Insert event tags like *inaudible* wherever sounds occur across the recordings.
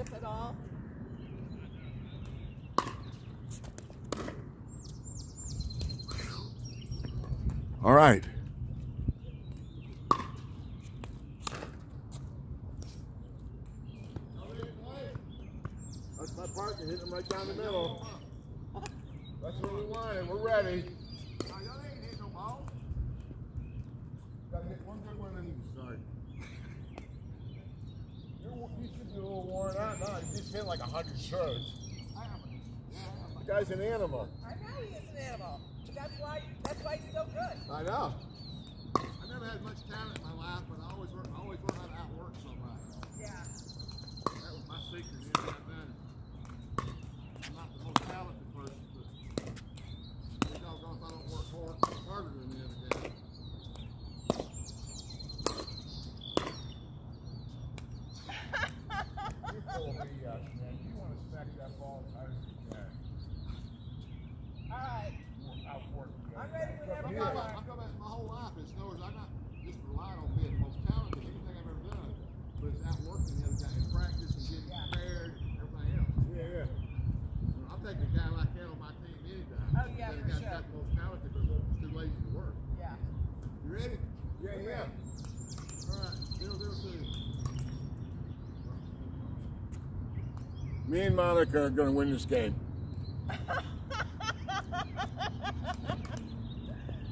if at all? All right. That's my partner hitting him right down the middle. That's what we wanted. We're ready. Now, y'all ain't hitting no ball. Gotta hit one good one and sorry. You're, you should be a little worn out now. You just hit like a hundred shows. The guy's an animal. I know he is an animal. That's why. That's why he's so good. I know. I never had much talent in my life, but I always learned, I always learned how to outwork somebody. Yeah. That was my secret. You know, man. I'm not the most talented person, but you doggone if I don't work hard, harder than the other guy. You're full of BS, man. You want to smack that ball as hard as you can. All right. Outwork the I'm other you talking about, my whole life is Snorers. I'm not just relying on being the most talented, anything I've ever done, but it's outworking the other guy in practice and getting prepared and everything else. Yeah, yeah. I'll take a guy like that on my team anytime. Oh, yeah, That for guy's sure. got the most talented, but he's too lazy to work. Yeah. You ready? Yeah, yeah. All right, zero zero two. Me and Monika are going to win this game.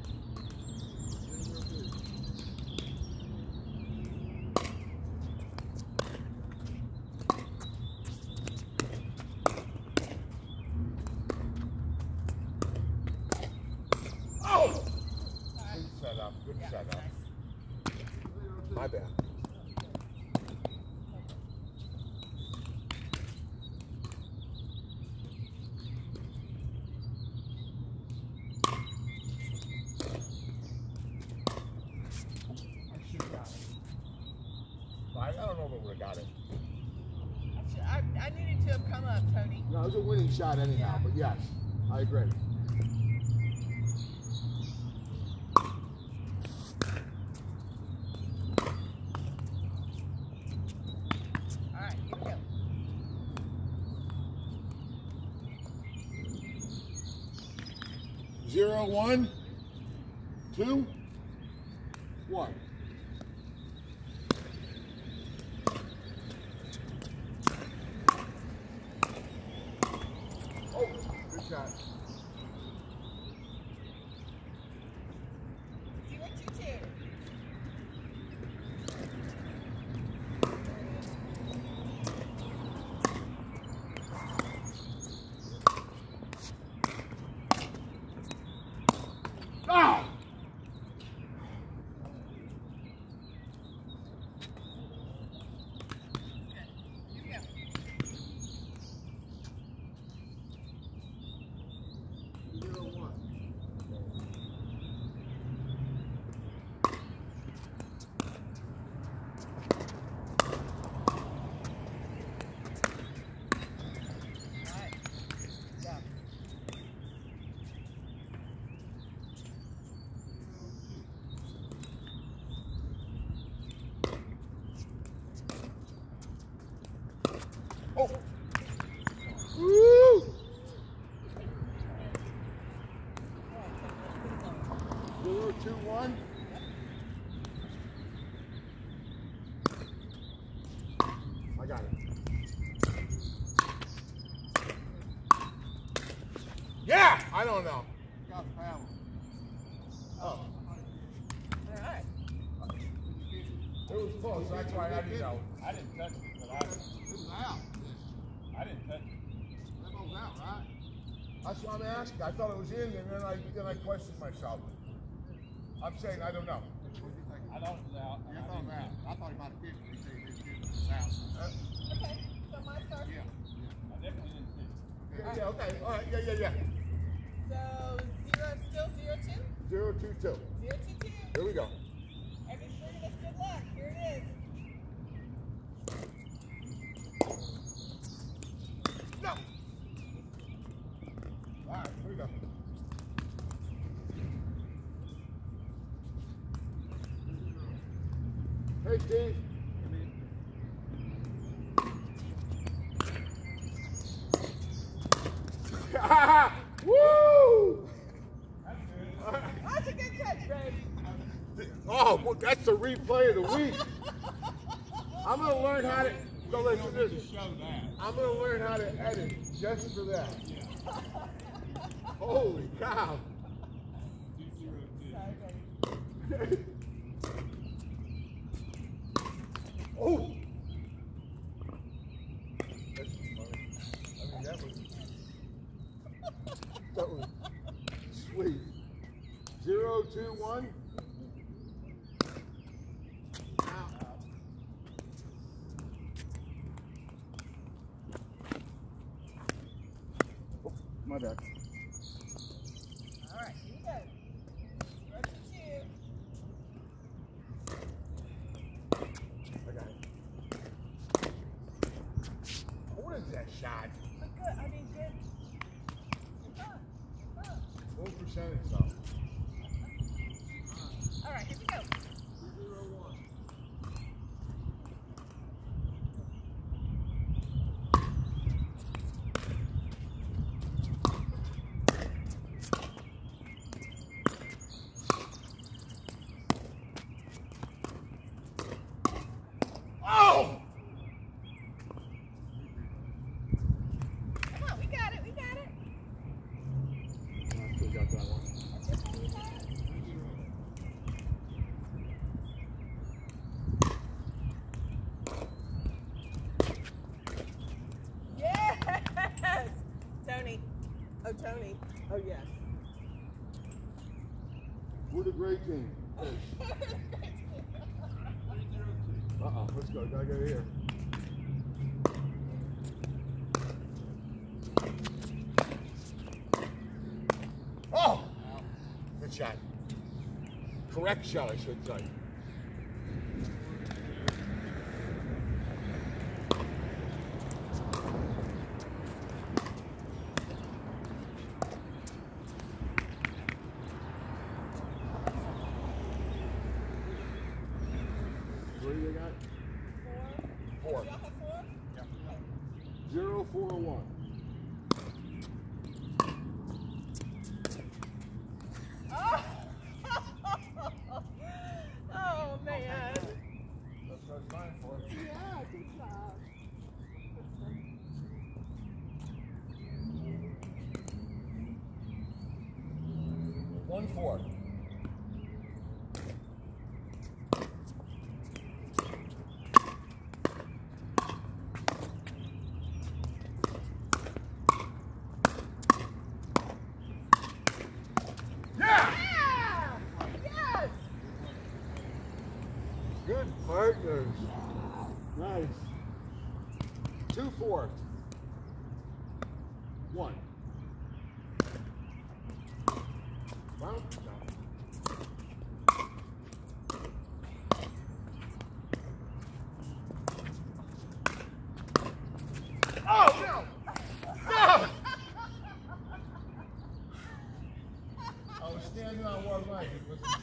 Zero zero two. Oh! Good setup. Good Yeah. setup. Nice. Zero two. My bad. I should have got it. I, I don't know if I would have got it. I, I, needed to have come up, Tony. No, it was a winning shot anyhow, Yeah. but yes, I agree. All right. Here we go. Zero, one, two, one. Oh, good shot. Zero, two, one. I got it. Yeah! I don't know. Got the paddle. Oh. All right. It was close, that's why I didn't know. I didn't touch it, but I, It was out. I didn't touch it. That was out, right? That's what I'm asking. I thought it was in, and then I then I questioned myself. I'm saying I don't know. What do you think? I thought it was out. I thought it was didn't- out. I thought he might have kicked it. He said he didn't kick it. It was out. Okay. So my start. Yeah. I definitely didn't touch it. Yeah, yeah, okay. All right, yeah, yeah, yeah. So zero, still zero two. Zero, two, two. Zero two two. Here we go. And he's bringing us good luck. Here it is. No. All right, here we go. Hey, Steve. *laughs* Woo! That's a good catch, babe. Oh, well, that's the replay of the week. I'm gonna learn how to. So listen to this. I'm gonna learn how to edit just for that. Holy cow! *laughs* Two zero two. Sorry, babe. oh. That's funny. I mean, that was that was sweet. Zero two one. My bad. All right, here you go. First and two. I got it. What is that shot? But good. I mean, good. Good fun. Good fun. Percentage though? 13. Uh oh, let's go, gotta go here. Oh! Good shot. Correct shot, I should say. TikTok. One. Well, no. Oh no! No! I was standing on one leg. It wasn't,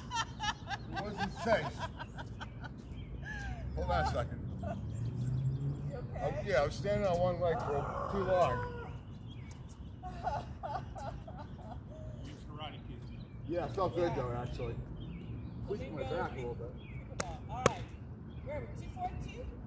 it wasn't safe. Hold on a second. You Uh, yeah, I was standing on one leg for too long. Yeah, it felt good though, actually. Pushed here my back a little bit. All right. Remember, two four two.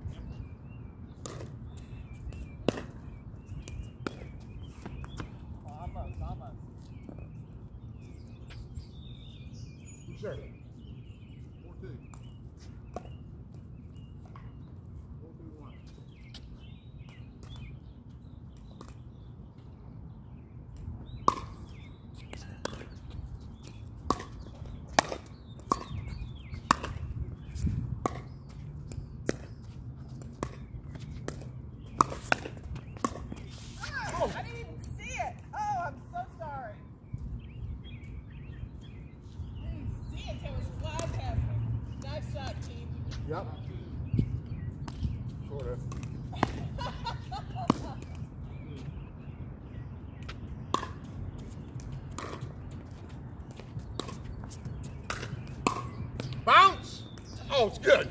Oh, it's good.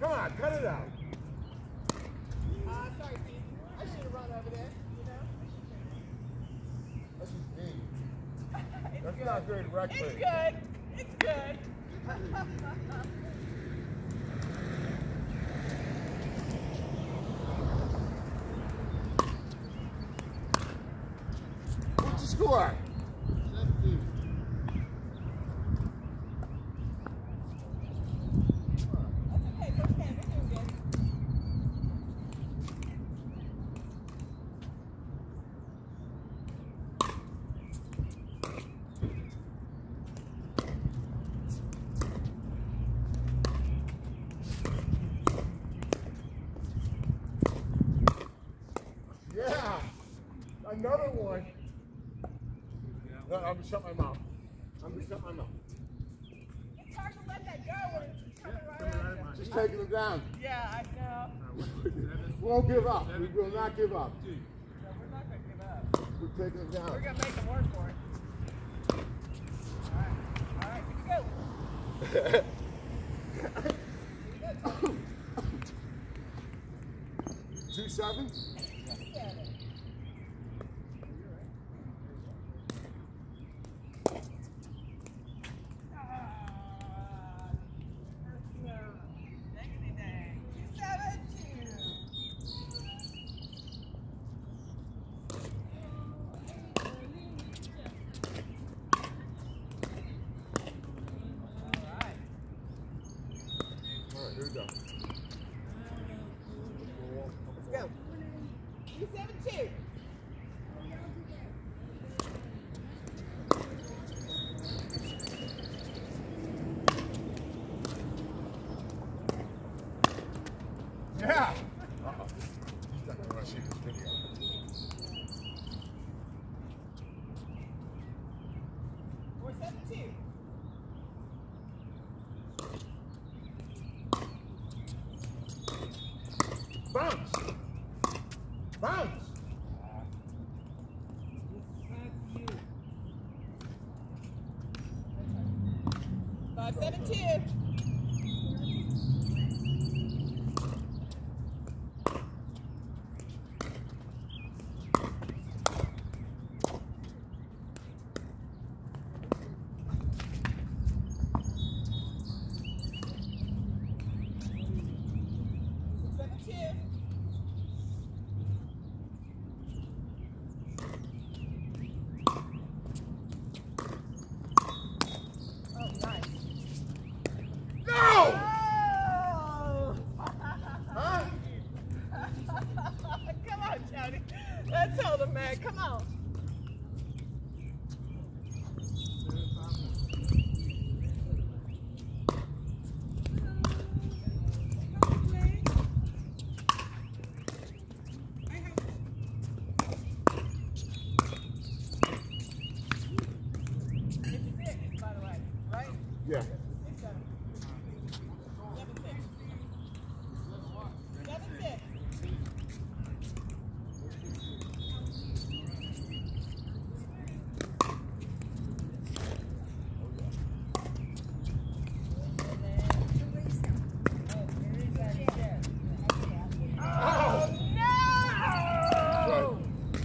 Come on, cut it out. Uh, I should have run over there. That's *laughs* just. That's not good record. It's good. It's good. *laughs* shut my mouth. I'm gonna shut my mouth. It's hard to let that go when it's coming right Right at you. Just taking it down. Yeah, I know. We won't give up. We will not give up. No, we're not going to give up. We're taking it down. We're going to make them work for it. All right. All right. Here we go. *laughs* Two seven. Seven.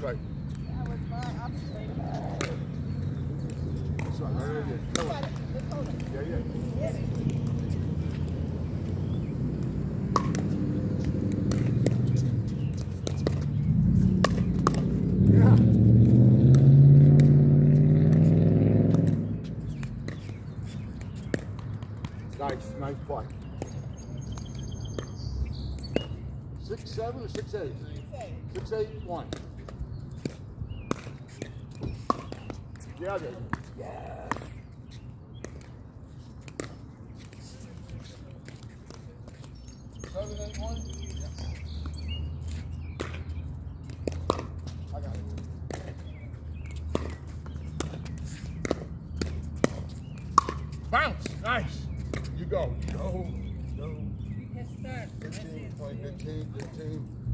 Right. That was my opportunity. That's Nice, nice play. Six seven or six eight? Say. Six eight one. Yeah. Yes. Bounce. Nice. You go. Go. Go. Yes, sir. 15, 15, 15.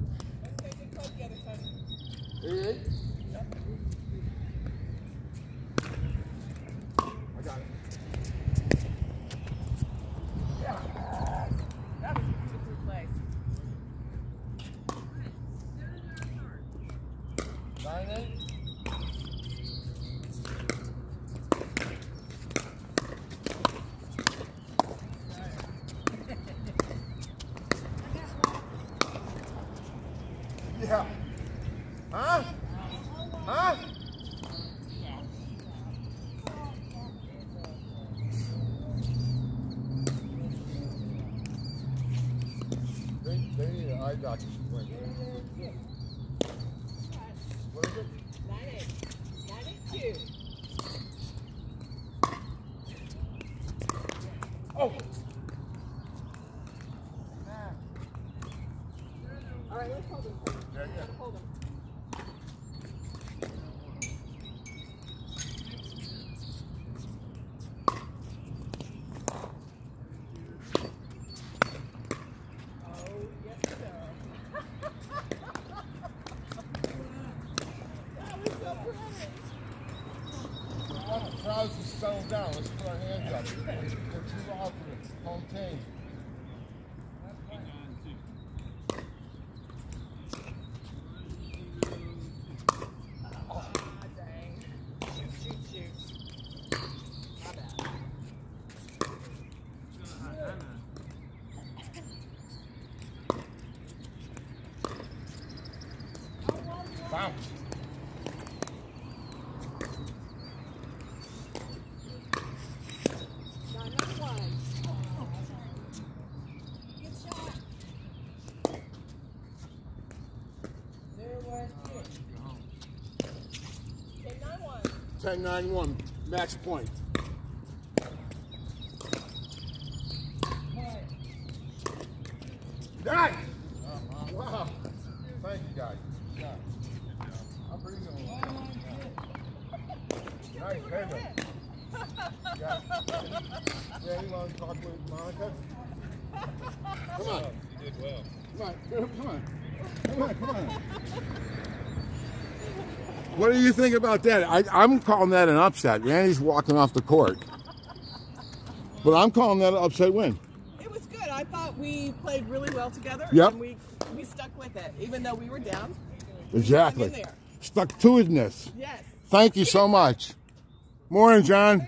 They need an eye doctor. What is it? Nine eight two. Oh! All right, let's hold him. Yeah, yeah. Hold him. Oh, yes, sir. That was so pretty. Let the crowds just settle down. Let's put our hands up. They're too loud. Home team. 1091, match point. Nice! Oh, wow. wow. You guys. Yeah. Come on. Come on, come on. Come on, come on. What do you think about that? I, I'm calling that an upset. Randy's walking off the court. But I'm calling that an upset win. It was good. I thought we played really well together. Yep. And we we stuck with it, even though we were down. Exactly. there. Stuck to itness. Yes. Thank you so much. Morning, John.